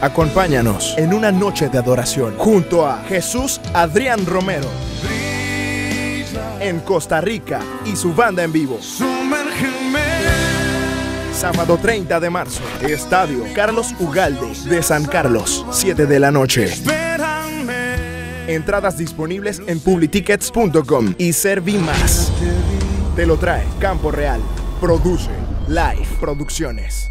Acompáñanos en una noche de adoración junto a Jesús Adrián Romero en Costa Rica y su banda en vivo. Sábado 30 de marzo, Estadio Carlos Ugalde de San Carlos, 7 de la noche. Entradas disponibles en publitickets.com y ServiMás Te lo trae Campo Real. Produce Live Producciones.